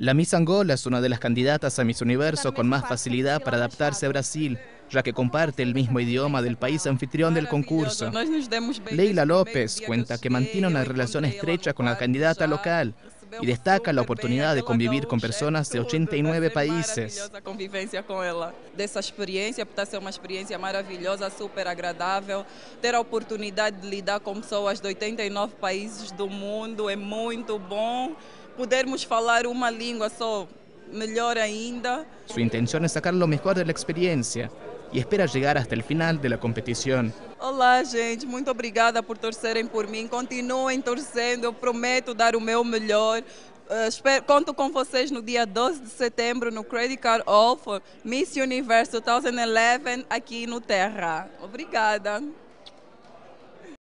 La Miss Angola es una de las candidatas a Miss Universo con más facilidad para adaptarse a Brasil, ya que comparte el mismo idioma del país anfitrión del concurso. Leila López cuenta que mantiene una relación estrecha con la candidata local y destaca la oportunidad de convivir con personas de 89 países. convivência com ela, dessa experiência, está ser uma experiência maravilhosa, super agradável. Ter a oportunidade de lidar com pessoas de 89 países do mundo é muito bom. Podermos falar uma língua só, melhor ainda. Su intención es sacar lo mejor de la experiencia y espera llegar hasta el final de la competición. Olá, gente, muito obrigada por torcerem por mim. Continuem torcendo, eu prometo dar o meu melhor. Uh, espero, conto com vocês no dia 12 de setembro no Credit Card All for Miss Universe 2011 aqui no Terra. Obrigada.